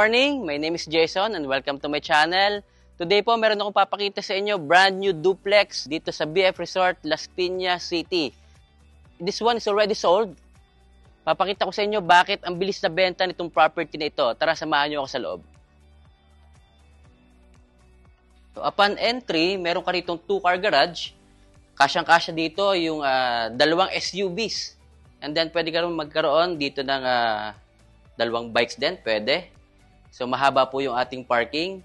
morning. My name is Jason and welcome to my channel. Today po meron akong papakita sa inyo brand new duplex dito sa BF Resort Las Piñas City. This one is already sold. Papakita ko sa inyo bakit ang bilis na benta nitong property na ito. Tara samahan niyo ako sa loob. So, upon entry, meron ka rito two-car garage. Kasyang-kasya dito yung ah, dalawang SUVs. And then pwede ka rin magkaroon dito ng ah, dalawang bikes din, pwede. So mahaba po yung ating parking.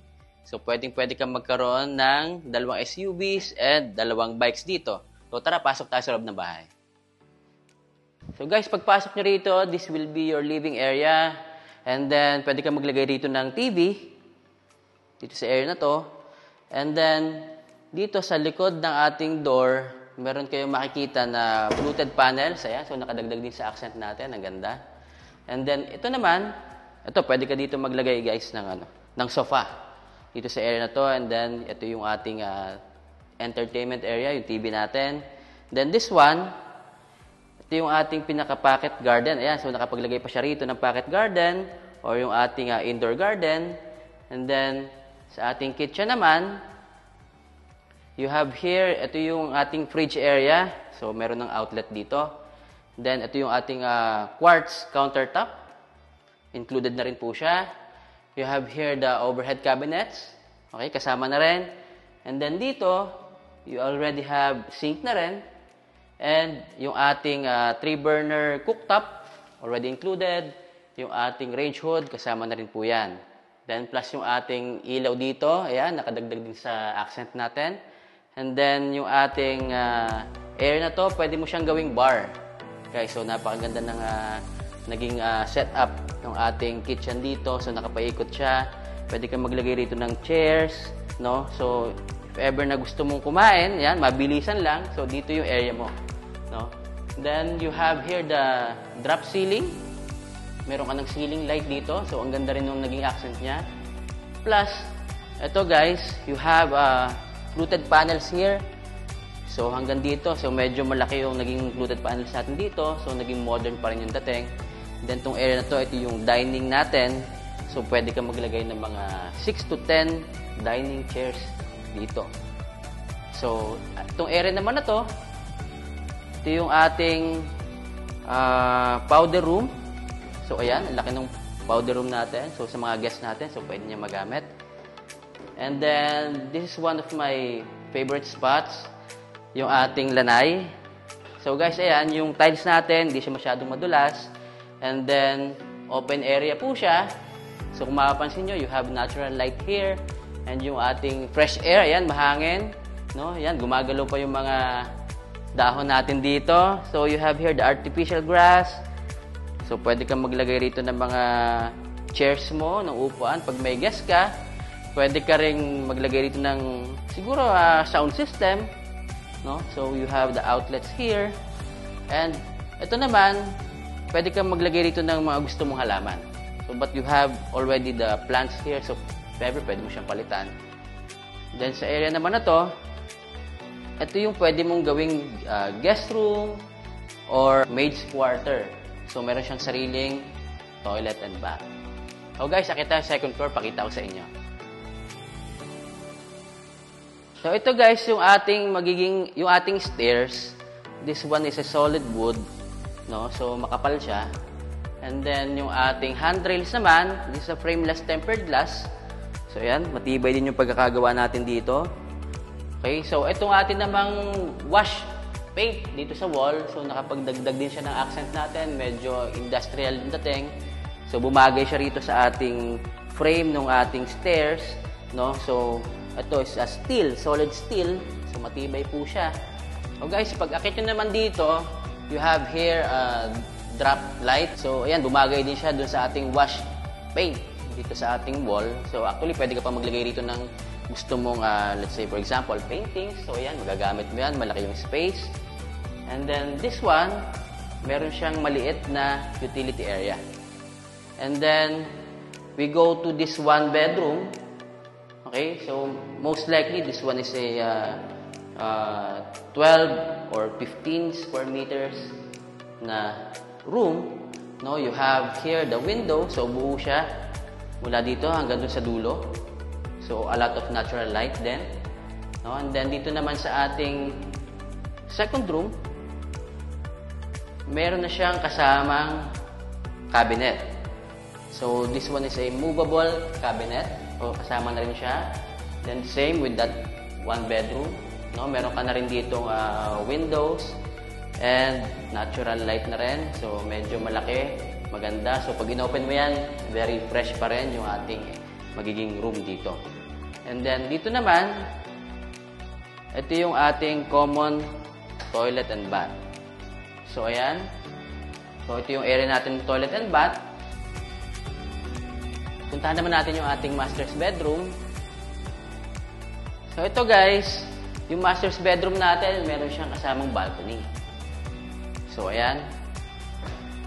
So pwedeng pwede kang magkaroon ng dalawang SUVs and dalawang bikes dito. So tara, pasok tayo sa loob ng bahay. So guys, pagpasok nyo rito, this will be your living area. And then pwede kang maglagay rito ng TV. Dito sa area na to. And then dito sa likod ng ating door, meron kayong makikita na fluted panels. Ayan, so nakadagdag din sa accent natin. Ang ganda. And then, ito naman, ito, pwede ka dito maglagay, guys, ng, ano, ng sofa. Dito sa area na to. And then, ito yung ating ah, entertainment area, yung TV natin. Then, this one, ito yung ating pinaka-pocket garden. Ayan, so nakapaglagay pa siya rito ng pocket garden or yung ating ah, indoor garden. And then, sa ating kitchen naman, you have here, ito yung ating fridge area. So, meron ng outlet dito. Then, ito yung ating ah, quartz countertop. Included na rin po siya. You have here the overhead cabinets. Okay, kasama na rin. And then dito, you already have sink na rin. And yung ating ah, three-burner cooktop, already included. Yung ating range hood, kasama na rin po yan. Then plus yung ating ilaw dito, ayan, nakadagdag din sa accent natin. And then yung ating ah, air na to, pwede mo siyang gawing bar. Guys, so napakaganda ng ah, naging ah, setup ng ating kitchen dito. So nakapaikot siya. Pwede kang maglagay rito ng chairs, no? So if ever na gusto mong kumain, yan, mabilisan lang. So dito yung area mo, no? Then you have here the drop ceiling. Meron ka ng ceiling light dito. So ang ganda rin ng naging accent niya. Plus, ito guys, you have uh, fluted panels here. So hanggang dito, so medyo malaki yung naging fluted panels natin dito. So naging modern pa rin yung dating. Then tong area na to, ito yung dining natin. So pwede ka maglagay ng mga 6 to 10 dining chairs dito. So itong area naman na to, ito yung ating ah, powder room. So ayan, ang laki ng powder room natin. So sa mga guests natin, so pwede niya magamit. And then, this is one of my favorite spots, yung ating lanay. So guys, ayan, yung tiles natin, hindi siya masyadong madulas. And then, open area po siya. So kung mapapansin nyo, you have natural light here. And yung ating fresh air, ayan, mahangin. No? Ayan, gumagalaw pa yung mga dahon natin dito. So you have here the artificial grass. So pwede kang maglagay rito ng mga chairs mo, ng upuan. Pag may guest ka, pwede ka ring maglagay rito ng siguro ah, sound system. No? So you have the outlets here. And ito naman, pwede kang maglagay rito ng mga gusto mong halaman. So but you have already the plants here. So ever, pwede mo siyang palitan. Then sa area naman na to, ito yung pwede mong gawing ah, guest room or maid's quarter. So, meron siyang sariling toilet and bath. So guys, akit tayo second floor, pakita ko sa inyo. So ito guys, yung ating magiging, yung ating stairs. This one is a solid wood, no? So makapal siya. And then yung ating handrails naman, this is a frameless tempered glass. So yan, matibay din yung pagkakagawa natin dito. Okay, so itong atin namang wash paint dito sa wall. So nakapagdagdag din siya ng accent natin. Medyo industrial yung dating. So bumagay siya rito sa ating frame ng ating stairs. No? So ito is a steel, solid steel. So matibay po siya. So guys, pag akit nyo naman dito, you have here a drop light. So ayan, bumagay din siya dun sa ating wash paint dito sa ating wall. So actually, pwede ka pa maglagay rito ng gusto mong, ah, let's say for example, paintings. So ayan, magagamit mo yan, malaki yung space. And then this one, meron siyang maliit na utility area. And then, we go to this one bedroom. Okay, so most likely this one is a uh, uh, 12 or 15 square meters na room. No, you have here the window, so buo siya. Mula dito hanggang dun sa dulo. So, a lot of natural light din. No? And then, dito naman sa ating second room, meron na siyang kasamang cabinet. So, this one is a movable cabinet. O, kasama na rin siya. Then, same with that one bedroom. No? Meron ka na rin ditong ah, windows and natural light na rin. So, medyo malaki, maganda. So, pag inopen mo yan, very fresh pa rin yung ating magiging room dito. And then, dito naman, ito yung ating common toilet and bath. So, ayan. So, ito yung area natin toilet and bath. Puntahan naman natin yung ating master's bedroom. So, ito guys, yung master's bedroom natin, meron siyang kasamang balcony. So, ayan.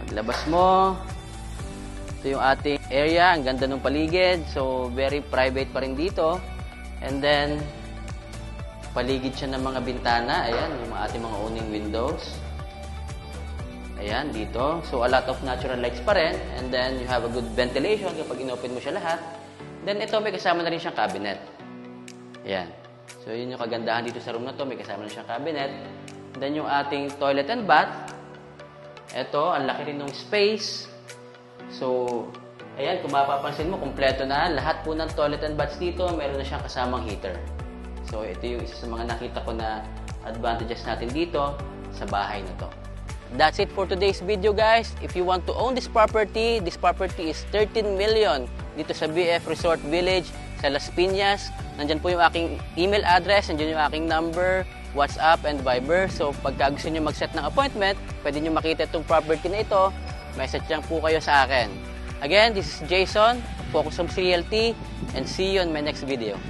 Paglabas mo, ito yung ating area. Ang ganda ng paligid. So, very private pa rin dito. And then, paligid siya ng mga bintana. Ayan, yung ating mga owning windows. Ayan, dito. So, a lot of natural lights pa rin. And then, you have a good ventilation kapag inopen mo siya lahat. Then, ito, may kasama na rin siyang cabinet. Ayan. So, yun yung kagandahan dito sa room na to. May kasama na siyang cabinet. Then, yung ating toilet and bath. Ito, ang laki rin ng space. So, ayan, kung mapapansin mo, kumpleto na. Lahat po ng toilet and baths dito, meron na siyang kasamang heater. So, ito yung isa sa mga nakita ko na advantages natin dito sa bahay na to. That's it for today's video guys. If you want to own this property, this property is 13 million dito sa BF Resort Village sa Las Piñas. Nandyan po yung aking email address, nandyan yung aking number, WhatsApp and Viber. So pagka gusto nyo mag-set ng appointment, pwede nyo makita itong property na ito, message lang po kayo sa akin. Again, this is Jason, Focus on CLT, and see you on my next video.